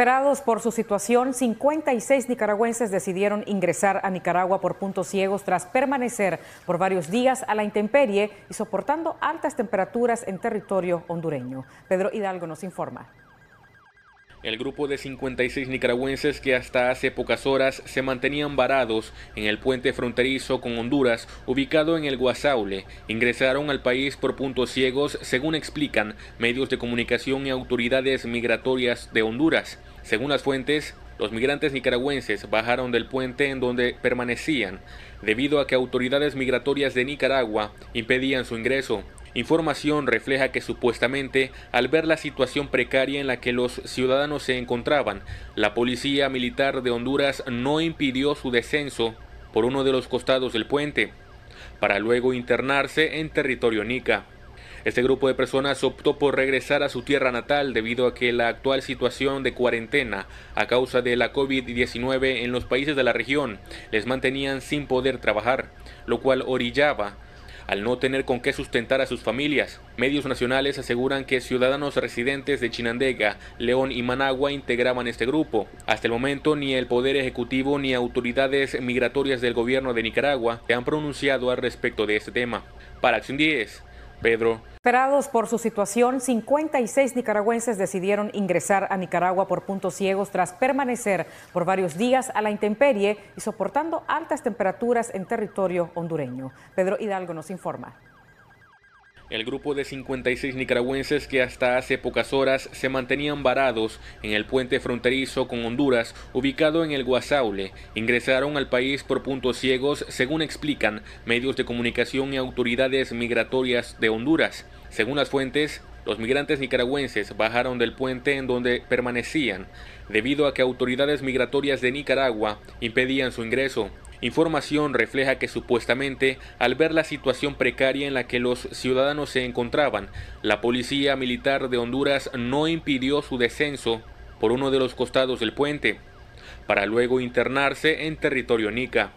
Esperados por su situación, 56 nicaragüenses decidieron ingresar a Nicaragua por puntos ciegos tras permanecer por varios días a la intemperie y soportando altas temperaturas en territorio hondureño. Pedro Hidalgo nos informa. El grupo de 56 nicaragüenses que hasta hace pocas horas se mantenían varados en el puente fronterizo con Honduras, ubicado en el Guasaule, ingresaron al país por puntos ciegos, según explican medios de comunicación y autoridades migratorias de Honduras. Según las fuentes, los migrantes nicaragüenses bajaron del puente en donde permanecían, debido a que autoridades migratorias de Nicaragua impedían su ingreso. Información refleja que supuestamente, al ver la situación precaria en la que los ciudadanos se encontraban, la Policía Militar de Honduras no impidió su descenso por uno de los costados del puente, para luego internarse en territorio nica. Este grupo de personas optó por regresar a su tierra natal debido a que la actual situación de cuarentena a causa de la COVID-19 en los países de la región les mantenían sin poder trabajar, lo cual orillaba al no tener con qué sustentar a sus familias. Medios nacionales aseguran que ciudadanos residentes de Chinandega, León y Managua integraban este grupo. Hasta el momento ni el Poder Ejecutivo ni autoridades migratorias del gobierno de Nicaragua se han pronunciado al respecto de este tema. Para Acción 10, Pedro. Esperados por su situación, 56 nicaragüenses decidieron ingresar a Nicaragua por puntos ciegos tras permanecer por varios días a la intemperie y soportando altas temperaturas en territorio hondureño. Pedro Hidalgo nos informa. El grupo de 56 nicaragüenses que hasta hace pocas horas se mantenían varados en el puente fronterizo con Honduras, ubicado en el Guasaule, ingresaron al país por puntos ciegos, según explican medios de comunicación y autoridades migratorias de Honduras. Según las fuentes, los migrantes nicaragüenses bajaron del puente en donde permanecían, debido a que autoridades migratorias de Nicaragua impedían su ingreso. Información refleja que supuestamente, al ver la situación precaria en la que los ciudadanos se encontraban, la Policía Militar de Honduras no impidió su descenso por uno de los costados del puente, para luego internarse en territorio nica.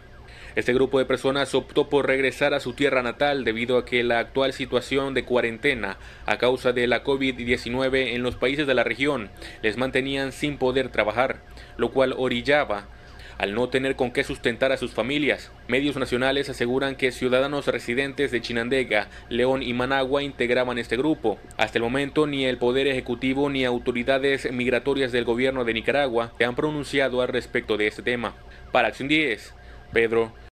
Este grupo de personas optó por regresar a su tierra natal debido a que la actual situación de cuarentena a causa de la COVID-19 en los países de la región les mantenían sin poder trabajar, lo cual orillaba al no tener con qué sustentar a sus familias. Medios nacionales aseguran que ciudadanos residentes de Chinandega, León y Managua integraban este grupo. Hasta el momento ni el Poder Ejecutivo ni autoridades migratorias del gobierno de Nicaragua se han pronunciado al respecto de este tema. Para Acción 10, Pedro